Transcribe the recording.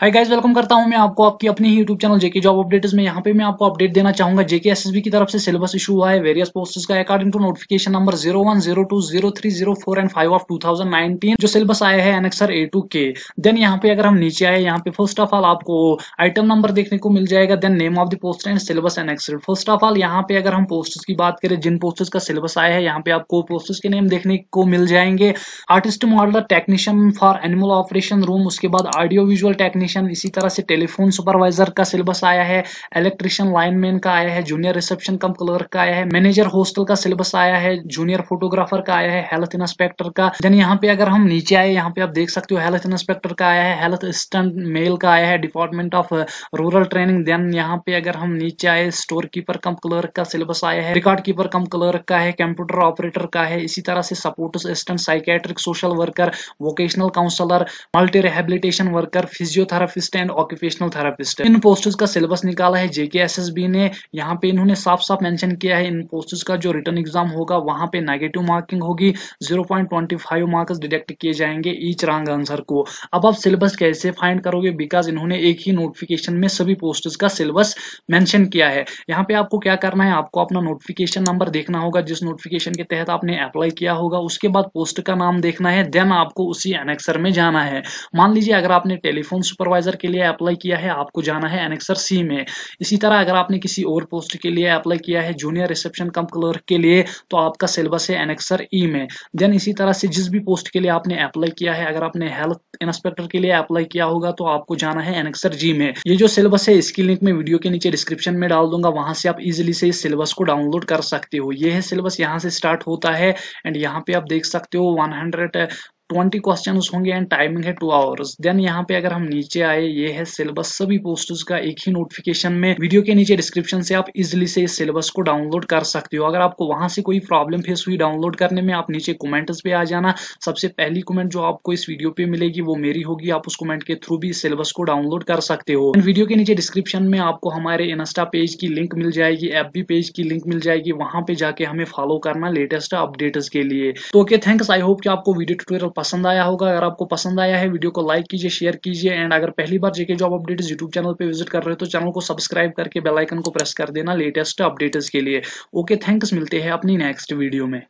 Hi guys welcome करता हूँ मैं आपको आपकी अपनी YouTube channel JK job updates में। यहाँ पे मैं आपको अपडेट देना चाहूँगा जेके एसएसबी की तरफ़ से सिलेबस इशू हुआ है वेरियस पोस्ट्स का। According to notification number 01020304 and 5 of 2019 जो सिलेबस आया है एनेक्सर ए टू के देन यहाँ पे अगर हम नीचे आए, यहाँ पे फ़र्स्ट ऑफ़ ऑल आपको आइटम नंबर देखने को मिल जाएगा then name of the post and syllabus annexure first of all यहाँ पे अगर हम पोस्टर्स की बात करें, जिन पोस्टर्स का सिलेबस आया है, यहाँ पे आपको पोस्टर्स के नेम देखने को मिल जाएँगे। Artist modeller technician for animal operation room उसके बाद ऑडियो विजुअल टेक्नीशियन इसी तरह से टेलीफोन सुपरवाइजर का सिलेबस आया है इलेक्ट्रिशियन लाइनमैन का आया है जूनियर रिसेप्शन कम क्लर्क का आया है मैनेजर हॉस्टल का सिलेबस आया है जूनियर फोटोग्राफर का आया है हेल्थ इंस्पेक्टर का। देन यहाँ पे अगर हम नीचे आए, यहाँ पे आप देख सकते हो हेल्थ इंस्पेक्टर का आया है हेल्थ असिस्टेंट मेल का आया है department of rural training then यहाँ पे अगर हम नीचे आए स्टोर कीपर कम क्लर्क का सिलेबस आया है रिकॉर्ड कीपर कम क्लर्क का है कंप्यूटर ऑपरेटर का है, इसी तरह से support assistant psychiatric social worker vocational counsellor multi rehabilitation worker physiotherapist and occupational therapist in posters का सिलेबस निकाला है जेके एसएसबी ने। यहाँ पे इन्होंने साफ़ साफ़ मेंशन किया है, इन पोस्टर्स का जो रिटर्न एग्ज़ाम होगा, वहाँ पे नेगेटिव मार्किंग होगी। 0.25 मार्क्स डिडक्ट किए जाएँगे ईच रॉन्ग आंसर को। अब आप सिलेबस कैसे फाइंड करोगे? बिकॉज़ इन्होंने एक ही नोटिफिकेशन में सभी पोस्टर्स का सिलेबस मेंशन किया है। यहाँ पे आपको क्या करना है? आपको अपना नोटिफिकेशन नंबर देखना होगा, जिस नोटिफिकेशन के तहत आपने अप्लाई किया होगा, उसके बाद पोस्ट का नाम देखना है देन आपको उसी एनेक्सर में जाना है। मान लीजिए अगर आपने टेलीफोन सुपरवाइजर के लिए अप्लाई किया है, आपको जाना है एनेक्सर सी में। इसी तरह अगर आपने किसी और पोस्ट के लिए अप्लाई किया है जूनियर रिसेप्शन कम क्लर्क के लिए तो आपका सिलेबस है एनेक्सर ई में। देन इसी तरह से जिस भी पोस्ट के लिए आपने अप्लाई किया है, अगर आपने हेल्थ इंस्पेक्टर के लिए अप्लाई किया होगा तो आपको जाना है एनेक्सर जी में। ये जो सिलेबस है, इसकी लिंक मैं वीडियो के नीचे डिस्क्रिप्शन में डाल दूँगा, वहाँ से आप इजिली से इस सिलेबस को डाउनलोड कर सकते हो। ये है सिलेबस यहाँ से स्टार्ट होता है एंड यहाँ पे आप देख सकते हो वन ट्वेंटी क्वेश्चन होंगे एंड टाइमिंग है टू आवर्स। देन यहाँ पे अगर हम नीचे आए, ये है सिलेबस। सभी पोस्टर्स का एक ही नोटिफिकेशन में वीडियो के नीचे डिस्क्रिप्शन से आप इजिली से इस सिलेबस को डाउनलोड कर सकते हो। अगर आपको वहाँ से कोई प्रॉब्लम फेस हुई डाउनलोड करने में, आप नीचे कमेंट्स पे आ जाना। सबसे पहली कमेंट जो आपको इस वीडियो पे मिलेगी, वो मेरी होगी। आप उस कमेंट के थ्रू भी सिलेबस को डाउनलोड कर सकते हो। वीडियो के नीचे डिस्क्रिप्शन में आपको हमारे इंस्टा पेज की लिंक मिल जाएगी एफ़ पेज की लिंक मिल जाएगी। वहाँ पे जाके हमें फॉलो करना लेटेस्ट अपडेट्स के लिए। तो ओके थैंक्स आई होप कि आपको वीडियो ट्यूटोरियल पसंद आया होगा। अगर आपको पसंद आया है, वीडियो को लाइक कीजिए शेयर कीजिए एंड अगर पहली बार JK job updates YouTube channel पे विज़िट कर रहे हो तो चैनल को सब्सक्राइब करके बेलाइकन को प्रेस कर देना लेटेस्ट अपडेट्स के लिए। ओके थैंक्स मिलते हैं अपनी नेक्स्ट वीडियो में।